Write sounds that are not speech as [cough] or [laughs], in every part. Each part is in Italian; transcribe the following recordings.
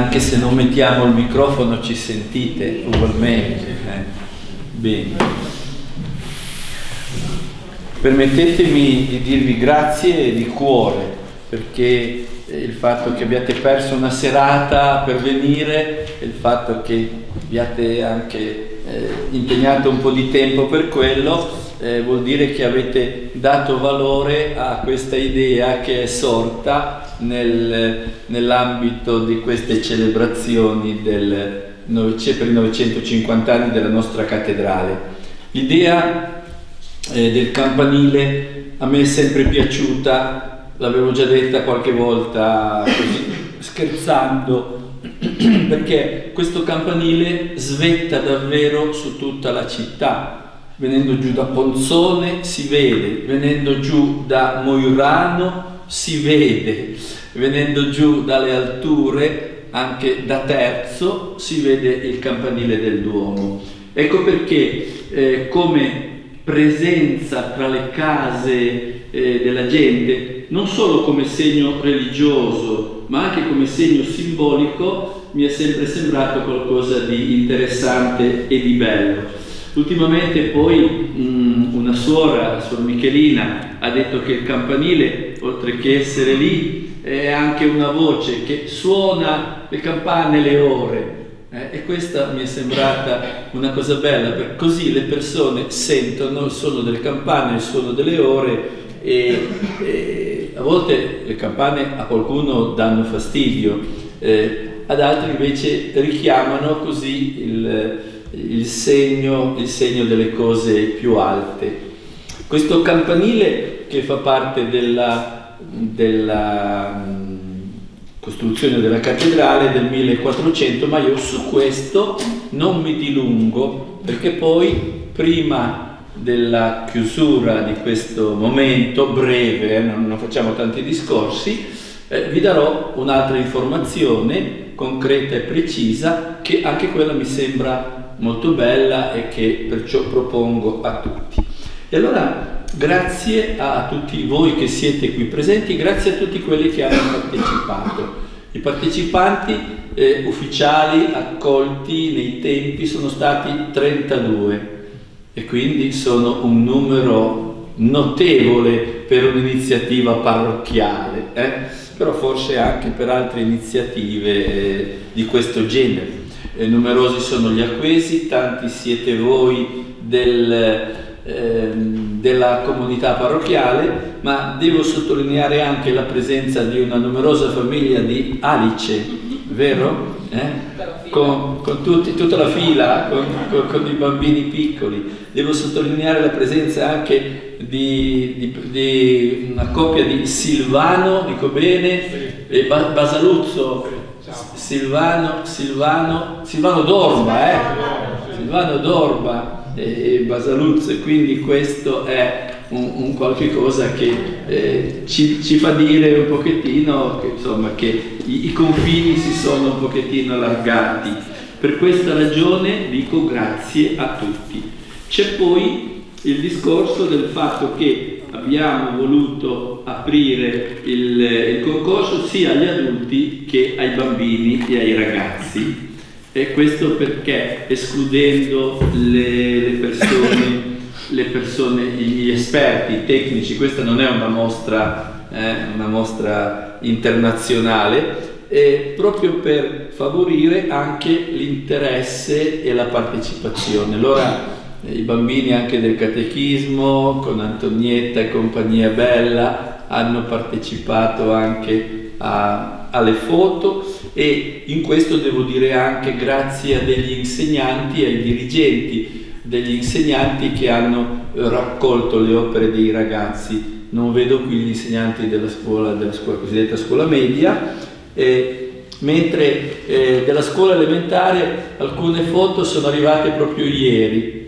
Anche se non mettiamo il microfono ci sentite ugualmente. eh. Bene. Permettetemi di dirvi grazie di cuore perché eh, il fatto che abbiate perso una serata per venire, il fatto che abbiate anche eh, impegnato un po' di tempo per quello, eh, vuol dire che avete dato valore a questa idea che è sorta nel- nell'ambito di queste celebrazioni del, nove- per i 950 anni della nostra cattedrale. L'idea eh, del campanile a me è sempre piaciuta, l'avevo già detta qualche volta così [coughs] scherzando, [coughs] perché questo campanile svetta davvero su tutta la città. Venendo giù da Ponzone si vede, venendo giù da Moirano si vede, venendo giù dalle alture, anche da Terzo, si vede il campanile del Duomo. Ecco perché eh, come presenza tra le case eh, della gente, non solo come segno religioso, ma anche come segno simbolico, mi è sempre sembrato qualcosa di interessante e di bello. Ultimamente poi mh, una suora, la suor Michelina, ha detto che il campanile, oltre che essere lì, è anche una voce che suona le campane le ore, eh, e questa mi è sembrata una cosa bella, perché così le persone sentono il suono delle campane, il suono delle ore e, e a volte le campane a qualcuno danno fastidio, eh, ad altri invece richiamano così il, il segno, il segno delle cose più alte. Questo campanile che fa parte della, della costruzione della cattedrale del 1400, ma io su questo non mi dilungo perché poi prima della chiusura di questo momento breve, eh, non, non facciamo tanti discorsi, eh, vi darò un'altra informazione concreta e precisa che anche quella mi sembra molto bella e che perciò propongo a tutti. E allora grazie a tutti voi che siete qui presenti, grazie a tutti quelli che hanno partecipato. I partecipanti eh, ufficiali accolti nei tempi sono stati 32 e quindi sono un numero notevole per un'iniziativa parrocchiale, eh? però forse anche per altre iniziative eh, di questo genere. Eh, numerosi sono gli acquesi, tanti siete voi del, ehm, della comunità parrocchiale, ma devo sottolineare anche la presenza di una numerosa famiglia di Alice, vero? Eh? Con, con tutti, tutta la fila, con, con, con, i bambini piccoli. Devo sottolineare la presenza anche di, di, di una coppia di Silvano, dico bene, e Basaluzzo, Silvano, Silvano, Silvano Dorba, eh? Silvano Dorba e Basaluzzo, e quindi questo è un, un qualche cosa che eh, ci, ci, fa dire un pochettino che, insomma, che i, i confini si sono un pochettino allargati. Per questa ragione dico grazie a tutti. C'è poi il discorso del fatto che abbiamo voluto aprire il, il, concorso sia agli adulti che ai bambini e ai ragazzi. E questo perché? Escludendo le, le persone [laughs] le persone, gli esperti, i tecnici, questa non è una mostra, eh, una mostra internazionale, eh, proprio per favorire anche l'interesse e la partecipazione. Allora i bambini anche del catechismo, con Antonietta e compagnia bella, hanno partecipato anche a, alle foto e in questo devo dire anche grazie a degli insegnanti ai dirigenti degli insegnanti che hanno raccolto le opere dei ragazzi. Non vedo qui gli insegnanti della scuola, della scuola cosiddetta scuola media, eh, mentre eh, della scuola elementare alcune foto sono arrivate proprio ieri.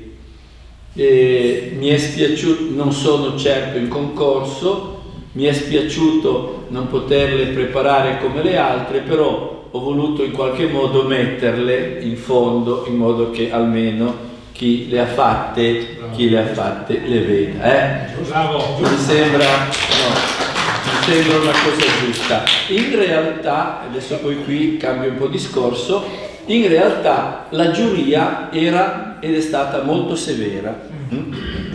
Eh, mi è spiaciuto, non sono certo in concorso, mi è spiaciuto non poterle preparare come le altre, però ho voluto in qualche modo metterle in fondo in modo che almeno chi le ha fatte, chi le ha fatte le veda. Eh? Mi sembra, no, mi sembra una cosa giusta. In realtà, adesso poi qui cambio un po' discorso, in realtà la giuria era ed è stata molto severa. Mm?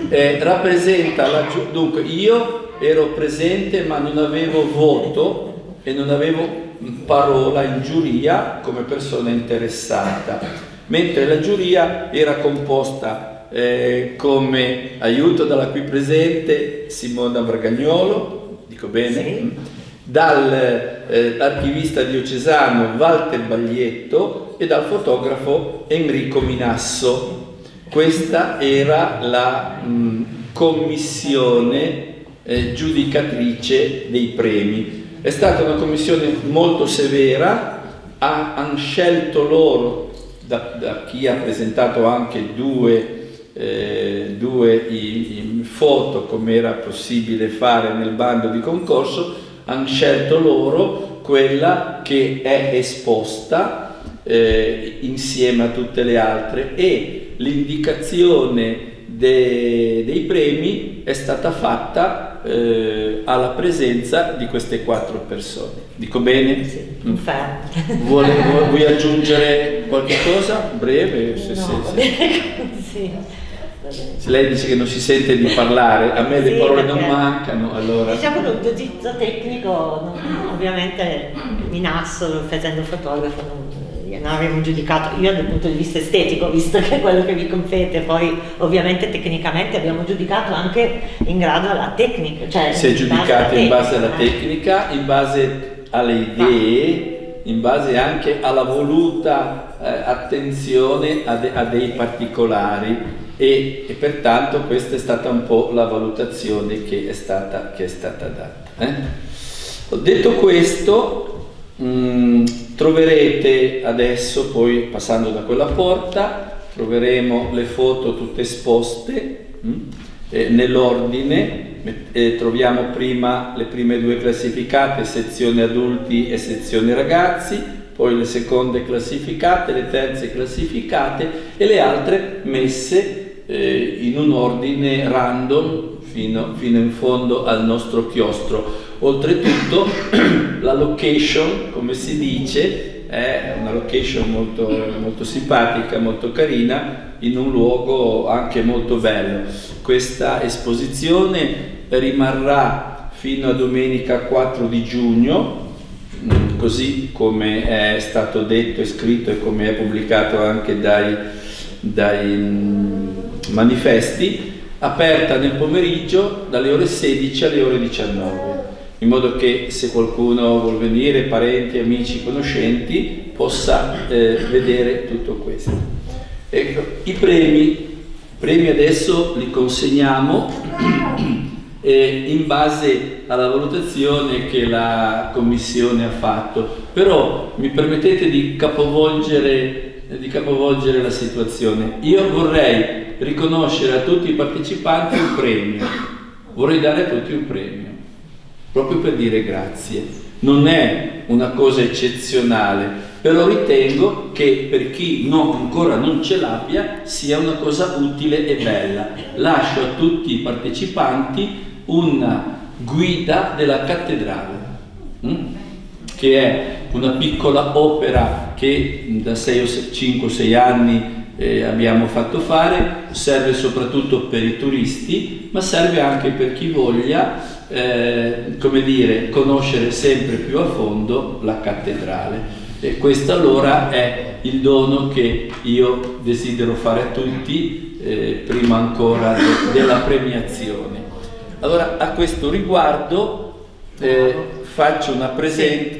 Eh, rappresenta la giuria, dunque io ero presente ma non avevo voto e non avevo parola in giuria come persona interessata, mentre la giuria era composta eh, come aiuto dalla qui presente Simona Bragagnolo, dico bene, sì. Dall'archivista eh, diocesano Walter Baglietto e dal fotografo Enrico Minasso. Questa era la mh, mm, commissione eh, giudicatrice dei premi. È stata una commissione molto severa, ha, hanno scelto loro, da, da, chi ha presentato anche due, eh, due i, i foto come era possibile fare nel bando di concorso, hanno scelto loro quella che è esposta eh, insieme a tutte le altre e l'indicazione de, dei premi è stata fatta eh, alla presenza di queste quattro persone. Dico bene? Sì, confermo. Vuole, [laughs] vuoi aggiungere qualche cosa? Breve? Se, no, se, se. sì. Se lei dice che non si sente di parlare, a me sì, le parole non mancano, allora... Diciamo che un giudizio tecnico, non, ovviamente Minasso, facendo fotografo, non, non avremmo giudicato io dal punto di vista estetico, [laughs] visto che è quello che mi compete, poi ovviamente tecnicamente abbiamo giudicato anche in grado alla tecnica. Cioè si è giudicato in base alla tecnica, in base alle idee, in base anche alla voluta eh, attenzione a, de- a, dei particolari e, e, pertanto questa è stata un po' la valutazione che è stata, che è stata data. Eh? Detto questo, mm, Troverete adesso, poi passando da quella porta, troveremo le foto tutte esposte? Mm, eh, nell'ordine. Eh, troviamo prima le prime due classificate, sezione adulti e sezione ragazzi, poi le seconde classificate, le terze classificate e le altre messe eh, in un ordine random fino, fino in fondo al nostro chiostro. Oltretutto [clears throat] la location, come si dice, è una location molto, molto simpatica, molto carina, in un luogo anche molto bello. Questa esposizione rimarrà fino a domenica 4 di giugno, mm, così come è stato detto e scritto e come è pubblicato anche dai, dai mm, manifesti, aperta nel pomeriggio dalle ore 16 alle ore 19 in modo che se qualcuno vuol venire, parenti, amici, conoscenti, possa eh, vedere tutto questo. Ecco, i premi, i premi adesso li consegniamo [clears throat] eh, in base alla valutazione che la Commissione ha fatto, però mi permettete di capovolgere, di capovolgere la situazione. Io vorrei riconoscere a tutti i partecipanti un premio, vorrei dare a tutti un premio proprio per dire grazie. Non è una cosa eccezionale, però ritengo che per chi no, ancora non ce l'abbia sia una cosa utile e bella. Lascio a tutti i partecipanti una guida della cattedrale, hm? che è una piccola opera che da 5 o 6 anni eh, abbiamo fatto fare, serve soprattutto per i turisti, ma serve anche per chi voglia eh, come dire, conoscere sempre più a fondo la cattedrale. E questo allora è il dono che io desidero fare a tutti, eh, prima ancora de della premiazione. Allora, a questo riguardo eh, faccio una,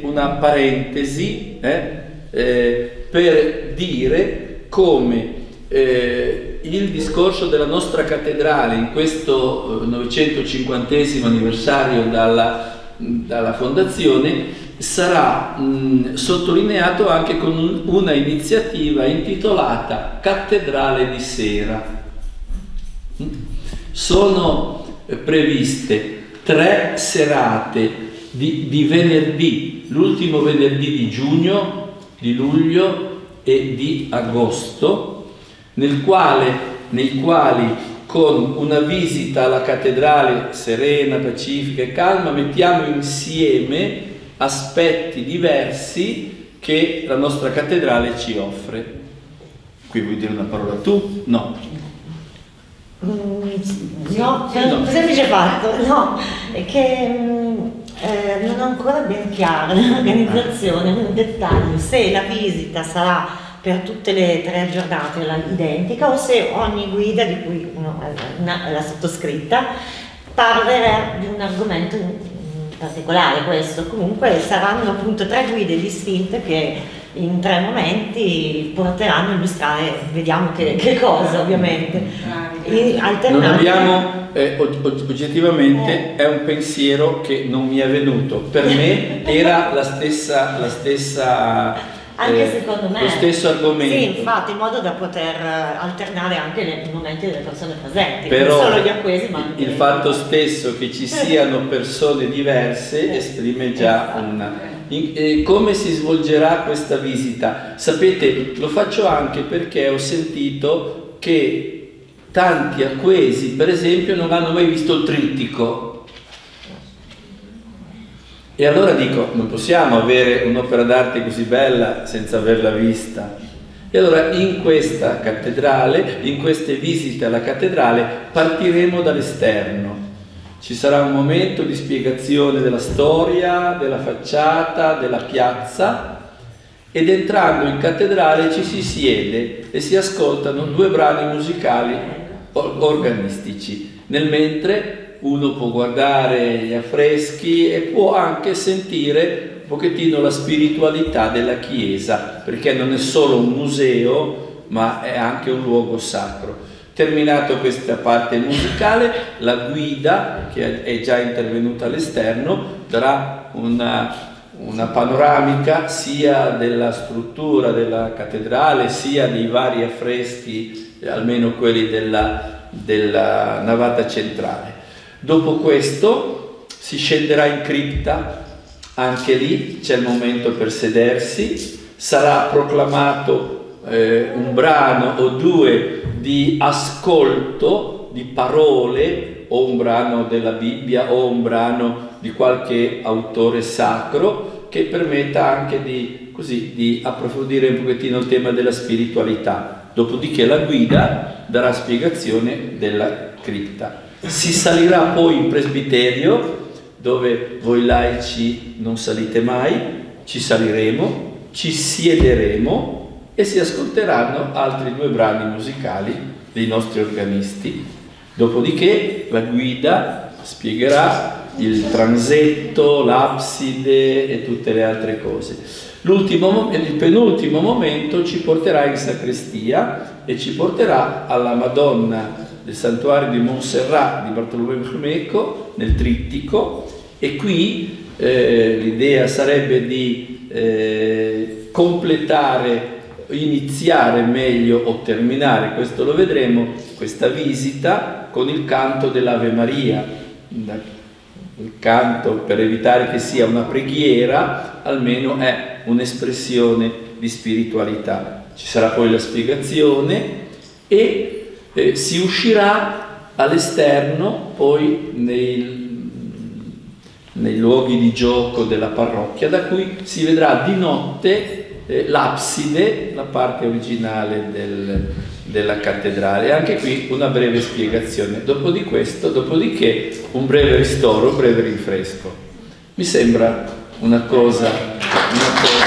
una parentesi eh, eh, per dire come eh, il discorso della nostra cattedrale in questo 950 eh, anniversario dalla, dalla fondazione sarà mh, sottolineato anche con un, una iniziativa intitolata Cattedrale di Sera. Sono eh, previste tre serate di, di venerdì, l'ultimo venerdì di giugno, di luglio e di agosto nel quale nei quali con una visita alla cattedrale serena, pacifica e calma mettiamo insieme aspetti diversi che la nostra cattedrale ci offre. Qui vuoi dire una parola tu? No. Mm, no, per un semplice fatto, no, è che mm, eh, non ho ancora ben chiara [laughs] l'organizzazione, un dettaglio, se la visita sarà per tutte le tre giornate identica o se ogni guida di cui uno, una, la sottoscritta parlerà di un argomento particolare. Questo, comunque saranno appunto tre guide distinte che in tre momenti porteranno a illustrare, vediamo che, che cosa ovviamente. Non abbiamo, eh, oggettivamente è un pensiero che non mi è venuto, per me [laughs] era la stessa, la stessa anche eh, secondo me. Lo stesso argomento. Sì, infatti, in modo da poter eh, alternare anche i momenti delle persone presenti, Però non solo gli acquesi, ma anche... Il fatto stesso che ci siano persone diverse esprime già esatto. una... In, eh, come si svolgerà questa visita? Sapete, lo faccio anche perché ho sentito che tanti acquesi, per esempio, non hanno mai visto il trittico e allora dico, non possiamo avere un'opera d'arte così bella senza averla vista. E allora in questa cattedrale, in queste visite alla cattedrale, partiremo dall'esterno. Ci sarà un momento di spiegazione della storia, della facciata, della piazza ed entrando in cattedrale ci si siede e si ascoltano due brani musicali organistici, nel mentre uno può guardare gli affreschi e può anche sentire un pochettino la spiritualità della Chiesa, perché non è solo un museo, ma è anche un luogo sacro. Terminato questa parte musicale, la guida, che è già intervenuta all'esterno, darà una, una panoramica sia della struttura della cattedrale, sia dei vari affreschi, almeno quelli della, della navata centrale. Dopo questo si scenderà in cripta, anche lì c'è il momento per sedersi, sarà proclamato eh, un brano o due di ascolto di parole o un brano della Bibbia o un brano di qualche autore sacro che permetta anche di, così, di approfondire un pochettino il tema della spiritualità. Dopodiché la guida darà spiegazione della cripta. Si salirà poi in presbiterio, dove voi laici non salite mai, ci saliremo, ci siederemo e si ascolteranno altri due brani musicali dei nostri organisti. Dopodiché la guida spiegherà il transetto, l'abside e tutte le altre cose. L'ultimo, il penultimo momento ci porterà in sacrestia e ci porterà alla Madonna del santuario di Montserrat di Bartolomeo Fumecco nel trittico e qui eh, l'idea sarebbe di eh, completare, iniziare meglio o terminare, questo lo vedremo, questa visita con il canto dell'Ave Maria. Il canto, per evitare che sia una preghiera, almeno è un'espressione di spiritualità. Ci sarà poi la spiegazione e eh, si uscirà all'esterno poi nei, nei, luoghi di gioco della parrocchia da cui si vedrà di notte eh, l'abside, la parte originale del, della cattedrale. Anche qui una breve spiegazione. Dopo di questo, dopodiché un breve ristoro, un breve rinfresco. Mi sembra una cosa, una cosa...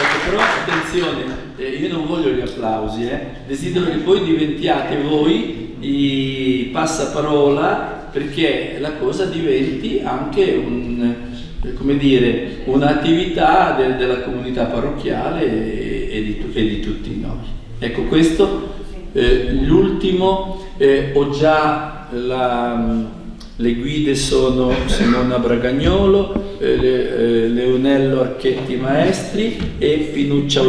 Ecco, però attenzione, io non voglio gli applausi, desidero che voi diventiate voi i passaparola perché la cosa diventi anche un, dire, un'attività del, della comunità parrocchiale e, e, di, e, di, tutti noi. Ecco questo, eh, l'ultimo, eh, ho già la le guide sono Simona Bragagnolo, eh, eh, Leonello Archetti Maestri e Pinuccia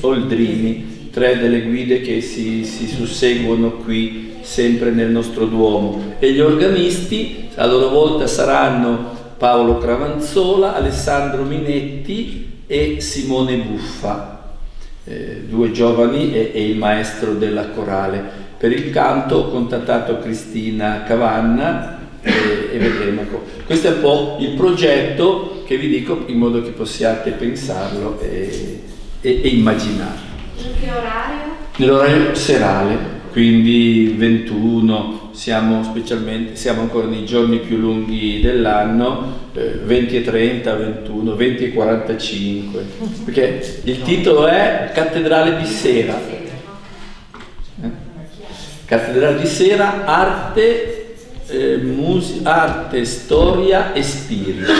Oldrini, tre delle guide che si, si susseguono qui sempre nel nostro Duomo. E gli organisti a loro volta saranno Paolo Cravanzola, Alessandro Minetti e Simone Buffa. eh, due giovani e, e, il maestro della corale. Per il canto ho contattato Cristina Cavanna e, e vedremo. Questo è un po' il progetto che vi dico in modo che possiate pensarlo e, e immaginarlo. In che orario? Nell'orario serale quindi 21, siamo, specialmente, siamo ancora nei giorni più lunghi dell'anno, eh, 20 e 30, 21, 20 e 45, perché il titolo è Cattedrale di Sera. Eh? Cattedrale di Sera, arte, eh, mus- arte, storia e spirito,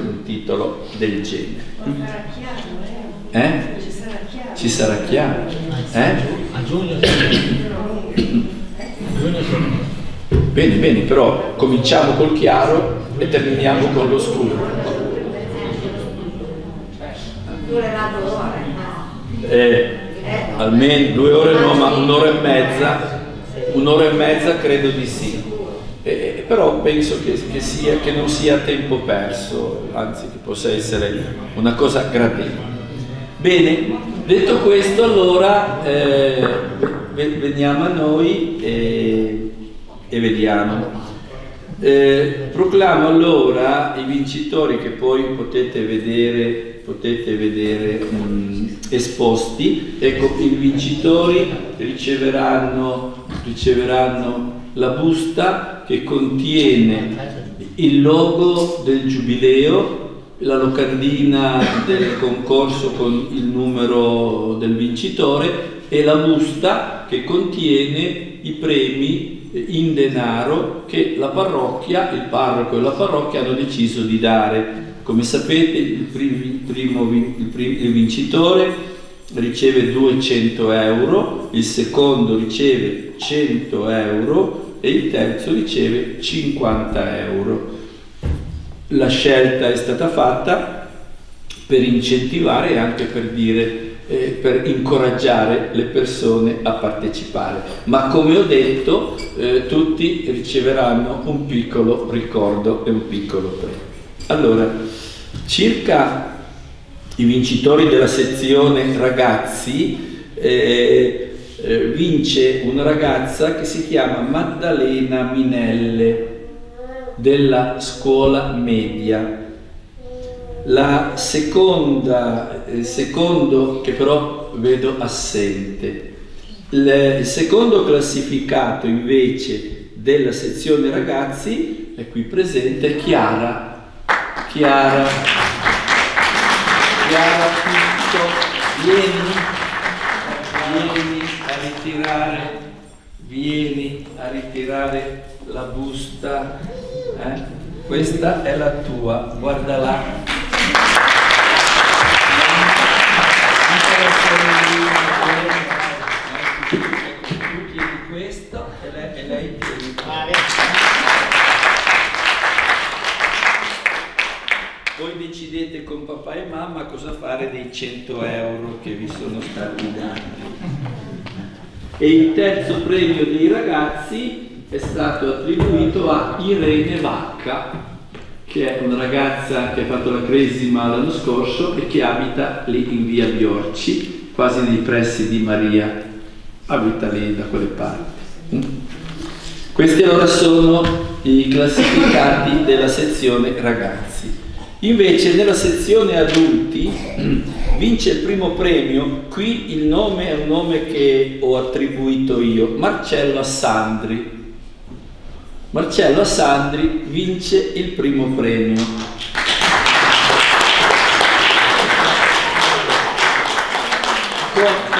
un titolo del genere. Eh? Ci sarà chiaro. Eh? A giugno [coughs] Bene, bene, però cominciamo col chiaro e terminiamo con lo scuro. Durerà due ore. Eh, almeno due ore no, ma un'ora e mezza. Un'ora e mezza credo di sì. Eh, però penso che, che, sia, che non sia tempo perso, anzi che possa essere una cosa gradevole. Bene, detto questo allora eh, veniamo a noi e, e vediamo. Eh, proclamo allora i vincitori che poi potete vedere, potete vedere um, esposti. Ecco, i vincitori riceveranno, riceveranno la busta che contiene il logo del giubileo, la locandina del concorso con il numero del vincitore e la busta che contiene i premi in denaro che la parrocchia, il parroco e la parrocchia hanno deciso di dare. Come sapete il, primo, il, primo, il vincitore riceve 200 euro, il secondo riceve 100 euro e il terzo riceve 50 euro. La scelta è stata fatta per incentivare e anche per dire eh, per incoraggiare le persone a partecipare. Ma come ho detto, eh, tutti riceveranno un piccolo ricordo e un piccolo premio. Allora, circa i vincitori della sezione ragazzi, eh, eh vince una ragazza che si chiama Maddalena Minelle della scuola media. La seconda, il secondo che però vedo assente, il secondo classificato invece della sezione ragazzi è qui presente Chiara. Chiara, Chiara Pinto, vieni, vieni a ritirare, vieni a ritirare la busta. Eh? Questa è la tua, guardala questo e lei, e lei Voi decidete con papà e mamma cosa fare dei 100 euro che vi sono stati dati. E il terzo premio dei ragazzi è stato attribuito a Irene Vacca, che è una ragazza che ha fatto la cresima l'anno scorso e che abita lì in via Biorci, quasi nei pressi di Maria, abita lì da quelle parti. Questi allora sono i classificati della sezione ragazzi. Invece nella sezione adulti [clears throat] vince il primo premio, qui il nome è un nome che ho attribuito io, Marcello Assandri, Marcello Assandri vince il primo premio.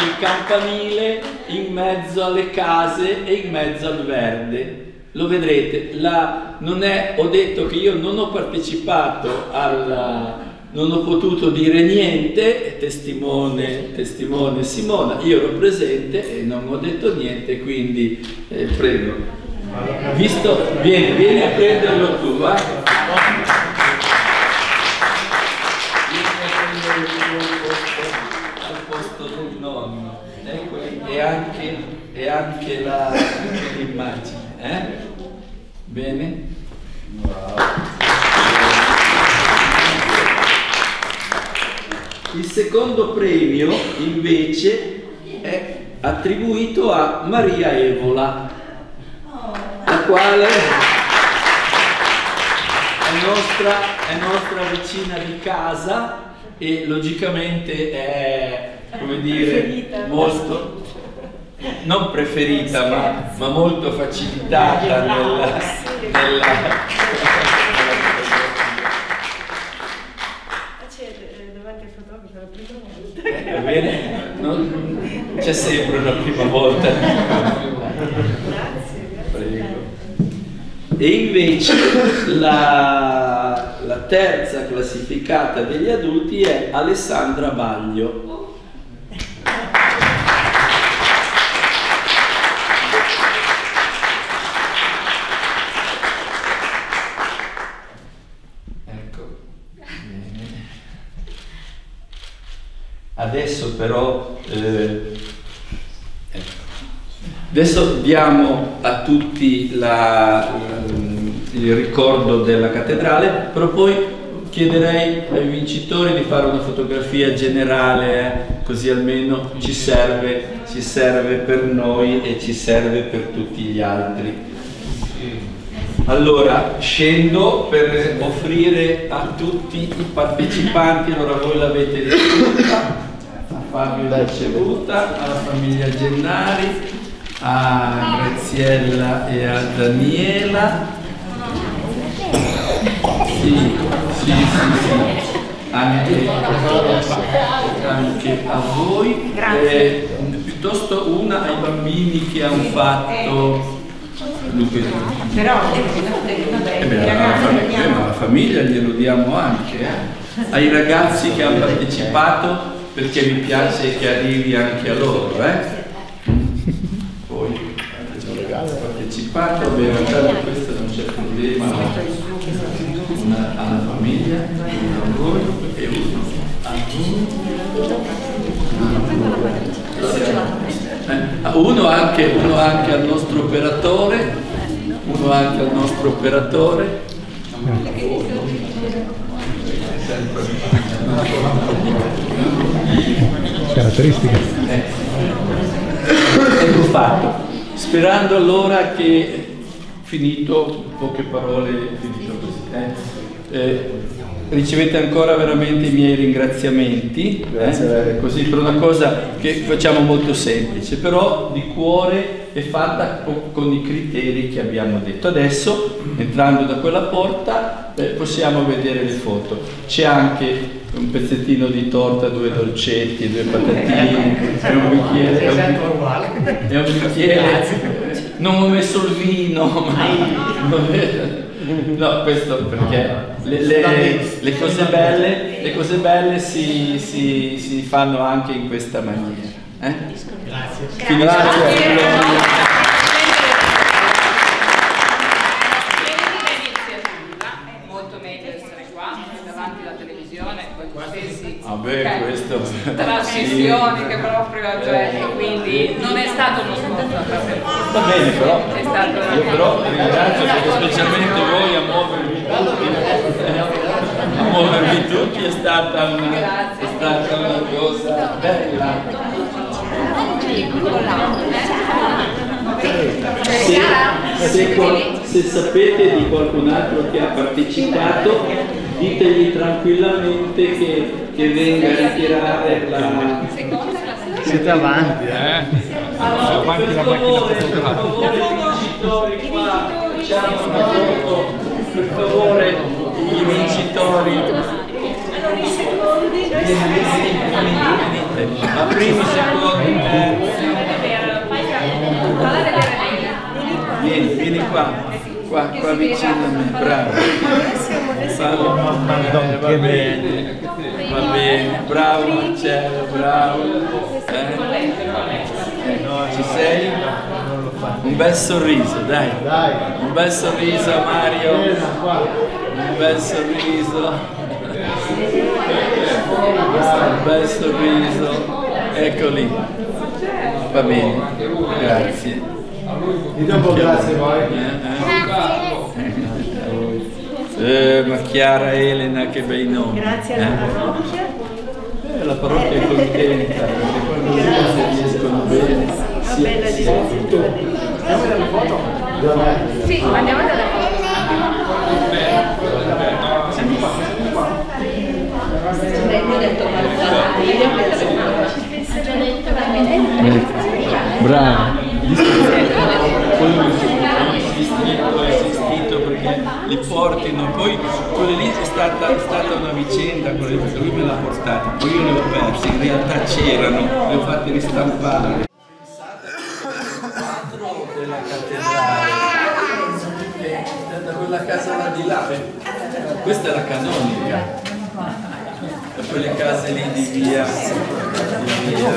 Il campanile in mezzo alle case e in mezzo al verde. Lo vedrete, la, è, ho detto che io non ho partecipato alla, non ho potuto dire niente, testimone, testimone Simona, io ero presente e non ho detto niente, quindi eh, prego. Visto, vieni, vieni a prenderlo tu, va? Al posto del nonno. E anche, e anche l'immagine, eh? Bene? Il secondo premio invece è attribuito a Maria Evola, la quale è nostra, è nostra vicina di casa e logicamente è, come dire, molto, non preferita, ma, ma molto facilitata nella, nella Va bene? Non- c'è sempre una prima volta. E invece la, la terza classificata degli adulti è Alessandra Baglio. Ecco. Adesso però, eh, ecco. adesso diamo a tutti la- il ricordo della cattedrale, però poi chiederei ai vincitori di fare una fotografia generale, eh, così almeno ci serve, ci serve per noi e ci serve per tutti gli altri. Allora, scendo per offrire a tutti i partecipanti, allora voi l'avete ricevuta, a Fabio l'ha ricevuta, alla famiglia Gennari, a Graziella e a Daniela. Sì, sì, sì, sì. Anche, anche a voi. Eh, piuttosto una ai bambini che hanno fatto Però eh beh, alla, fam- eh, ma alla famiglia glielo diamo anche, eh. ai ragazzi che hanno partecipato perché mi piace che arrivi anche a loro. Eh. Poi hanno partecipato, dato questo non c'è problema, una alla famiglia, uno a voi e uno a eh, uno, anche, uno anche al nostro operatore, uno anche al nostro operatore. Caratteristiche. Ecco fatto. Sperando allora che, finito, poche parole, finito così. eh, eh, ricevete ancora veramente i miei ringraziamenti, eh, così per una cosa che facciamo molto semplice, però di cuore e fatta co- con i criteri che abbiamo detto. Adesso, entrando da quella porta, eh, possiamo vedere le foto. C'è anche un pezzettino di torta, due dolcetti, due patatine, e un bicchiere. e un- e un bicchiere. Non ho messo il vino, ma è- [laughs] No, questo perché le, le- le cose belle, le cose belle si, si- si fanno anche in questa maniera. eh? Grazie. È molto meglio essere qua, davanti alla qualsiasi Vabbè, questo... trasmissioni che proprio, cioè, quindi non è stato uno scontro. Va bene però, È stato io però ringrazio perché specialmente voi a muovervi tutti, a muovervi tutti è stata una, è stata una cosa bella. Se, se se sapete di qualcun altro che ha partecipato, ditegli tranquillamente che, che venga a ritirare la, Siete avanti, eh? allora, per favore, per favore, i vincitori qua, facciamo una foto, per favore, i vincitori. A primi, secondi, terzi. Vieni, vieni qua, qua, qua vicino a me, bravo. Fallo. Va bene, va bene, bravo Marcello, bravo. Eh? Ci sei? Un bel sorriso, dai. Un bel sorriso a Mario. Un bel sorriso. Un bel sorriso. Eccoli. Va bene. Grazie. Dite un po' grazie voi. Eh, ma Chiara Elena, che bei nomi. Grazie alla Eh? parrocchia. veramente la parrocchia è contenta, perché quando le cose riescono bene, sia, sia Sì, andiamo a delle foto. Bravo. Quello è insistito, è insistito perché li portino, poi quella lì è stata, è stata una vicenda, quella lì, lui me l'ha portata, poi io li ho persi, in realtà c'erano, li ho fatti ristampare. della cattedrale, da quella casa là di là, questa è la canonica, da quelle case lì di via, di via.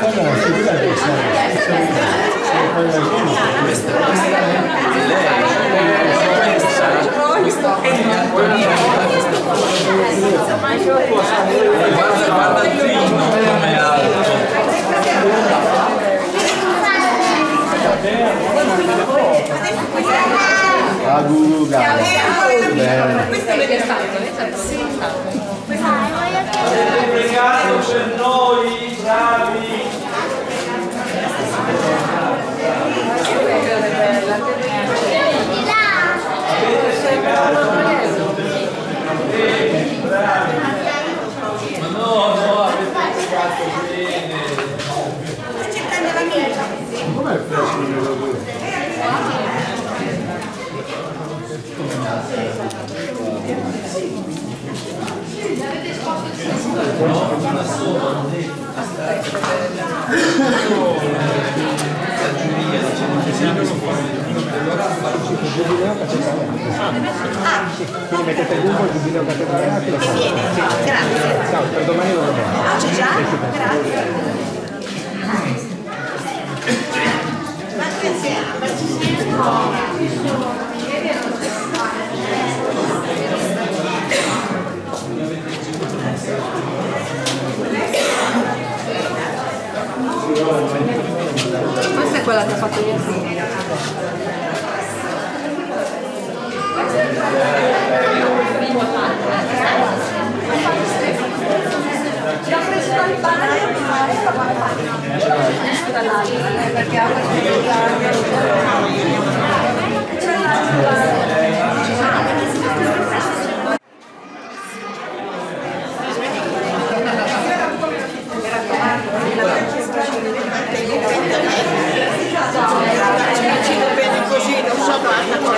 Questa, questa è lei, Obrigado per noi, bravi! Pregato bene. Com'è il fresco numero 2? Quindi mettete il Google giubileo cattedrale e lo fate. Grazie. Ciao, per domani lo vedo. Ah, c'è già? Grazie. Ma che siamo? Questa è quella che ha fatto ieri. L'ho preso dal bar perché ha così, non so quanta cosa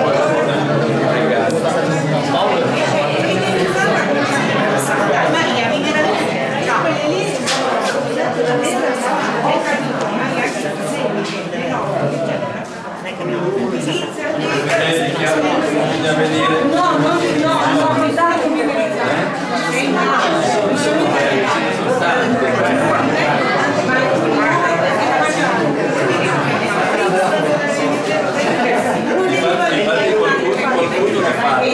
che ci arrivi. Vedete che bisogna venire. No, no, no, no, mi dà come vedete. Infatti qualcuno, qualcuno l'ha fatto.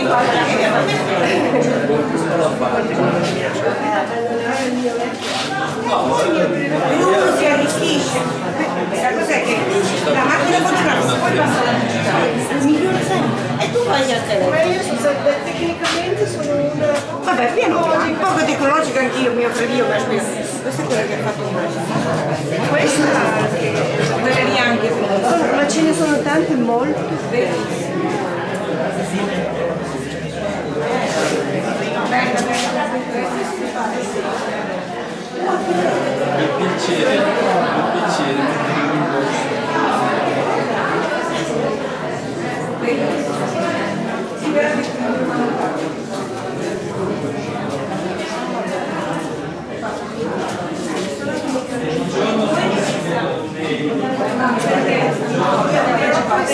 Qualcuno l'ha fatto. Uno si arricchisce. Sa cos'è che la macchina fotografica poi passa il migliore sempre. E tu vai a telefono. Ma io sono, tecnicamente sono una... Vabbè, piano piano, un po' tecnologica anch'io, mio fratello, ma questa è quella che ha fatto una. Questa anche. Quella lì anche. Sono- ma ce ne sono tante molto bellissime. Per piacere.